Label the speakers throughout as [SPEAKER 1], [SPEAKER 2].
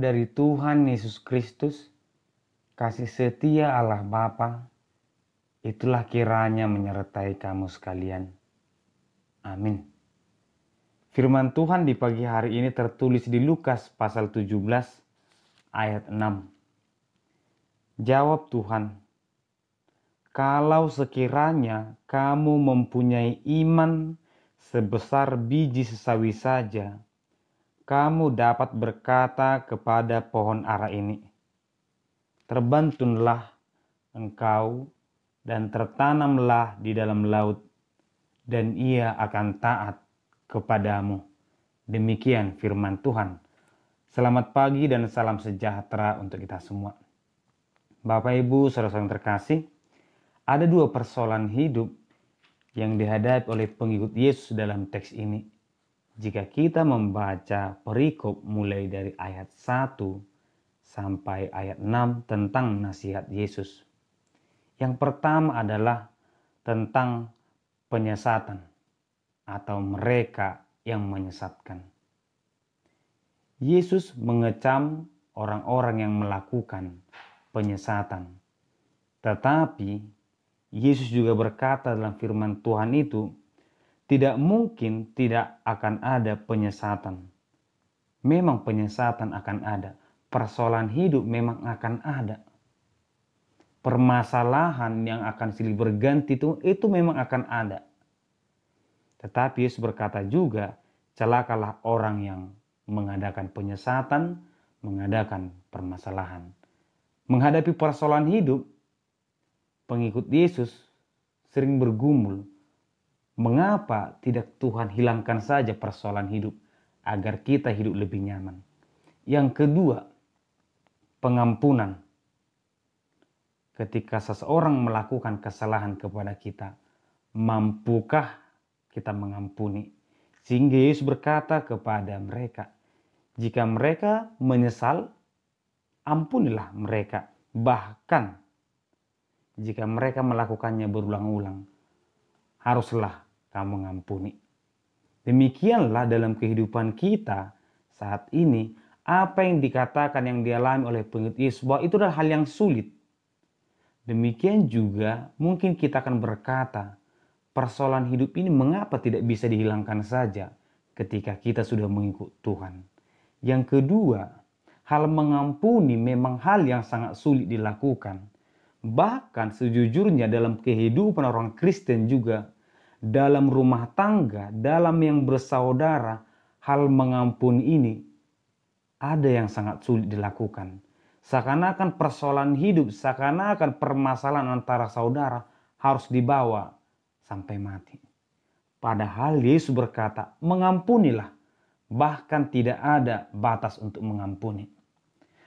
[SPEAKER 1] dari Tuhan Yesus Kristus, kasih setia Allah Bapa, itulah kiranya menyertai kamu sekalian. Amin. Firman Tuhan di pagi hari ini tertulis di Lukas pasal 17 ayat 6. Jawab Tuhan, kalau sekiranya kamu mempunyai iman sebesar biji sesawi saja, kamu dapat berkata kepada pohon ara ini, Terbantunlah engkau dan tertanamlah di dalam laut, dan ia akan taat kepadamu. Demikian firman Tuhan. Selamat pagi dan salam sejahtera untuk kita semua. Bapak Ibu, saudara yang terkasih, ada dua persoalan hidup yang dihadapi oleh pengikut Yesus dalam teks ini. Jika kita membaca perikop mulai dari ayat 1 sampai ayat 6 tentang nasihat Yesus. Yang pertama adalah tentang penyesatan atau mereka yang menyesatkan. Yesus mengecam orang-orang yang melakukan penyesatan. Tetapi Yesus juga berkata dalam firman Tuhan itu, tidak mungkin tidak akan ada penyesatan. Memang penyesatan akan ada. Persoalan hidup memang akan ada. Permasalahan yang akan silih berganti itu, itu memang akan ada. Tetapi Yesus berkata juga, celakalah orang yang mengadakan penyesatan, mengadakan permasalahan. Menghadapi persoalan hidup, pengikut Yesus sering bergumul, mengapa tidak Tuhan hilangkan saja persoalan hidup agar kita hidup lebih nyaman. Yang kedua, pengampunan. Ketika seseorang melakukan kesalahan kepada kita, mampukah kita mengampuni? Sehingga Yesus berkata kepada mereka, jika mereka menyesal, ampunilah mereka. Bahkan jika mereka melakukannya berulang-ulang, haruslah kamu mengampuni. Demikianlah dalam kehidupan kita saat ini, apa yang dikatakan yang dialami oleh pengikut Yesus bahwa itu adalah hal yang sulit. Demikian juga mungkin kita akan berkata, persoalan hidup ini mengapa tidak bisa dihilangkan saja ketika kita sudah mengikut Tuhan. Yang kedua, hal mengampuni memang hal yang sangat sulit dilakukan. Bahkan sejujurnya dalam kehidupan orang Kristen juga, dalam rumah tangga, dalam yang bersaudara, hal mengampuni ini ada yang sangat sulit dilakukan. Seakan-akan persoalan hidup, seakan-akan permasalahan antara saudara harus dibawa sampai mati. Padahal Yesus berkata, mengampunilah, bahkan tidak ada batas untuk mengampuni.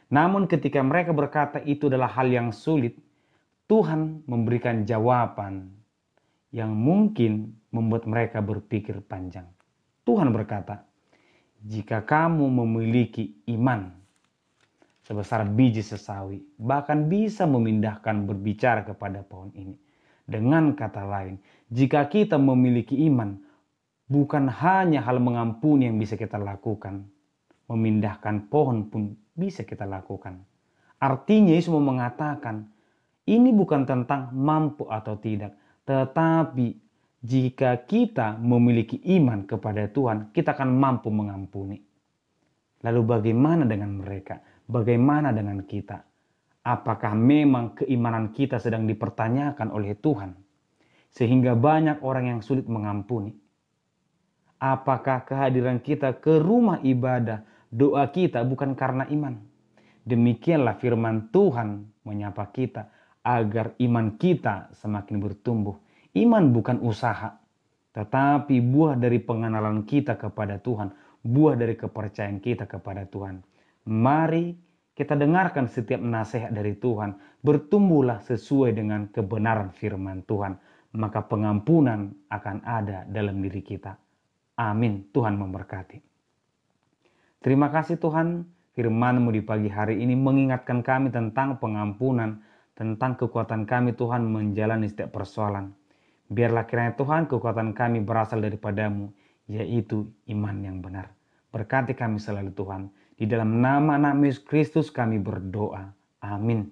[SPEAKER 1] Namun ketika mereka berkata itu adalah hal yang sulit, Tuhan memberikan jawaban yang mungkin membuat mereka berpikir panjang. Tuhan berkata, "Jika kamu memiliki iman sebesar biji sesawi, bahkan bisa memindahkan berbicara kepada pohon ini." Dengan kata lain, jika kita memiliki iman, bukan hanya hal mengampuni yang bisa kita lakukan, memindahkan pohon pun bisa kita lakukan. Artinya Yesus mengatakan, ini bukan tentang mampu atau tidak, tetapi jika kita memiliki iman kepada Tuhan, kita akan mampu mengampuni. Lalu bagaimana dengan mereka? Bagaimana dengan kita? Apakah memang keimanan kita sedang dipertanyakan oleh Tuhan? Sehingga banyak orang yang sulit mengampuni. Apakah kehadiran kita ke rumah ibadah, doa kita bukan karena iman? Demikianlah firman Tuhan menyapa kita agar iman kita semakin bertumbuh. Iman bukan usaha, tetapi buah dari pengenalan kita kepada Tuhan, buah dari kepercayaan kita kepada Tuhan. Mari kita dengarkan setiap nasihat dari Tuhan, bertumbuhlah sesuai dengan kebenaran firman Tuhan, maka pengampunan akan ada dalam diri kita. Amin. Tuhan memberkati. Terima kasih Tuhan, firman-Mu di pagi hari ini mengingatkan kami tentang pengampunan, tentang kekuatan kami Tuhan menjalani setiap persoalan. Biarlah kiranya Tuhan kekuatan kami berasal daripadamu, yaitu iman yang benar. Berkati kami selalu Tuhan. Di dalam nama anak Yesus Kristus kami berdoa. Amin.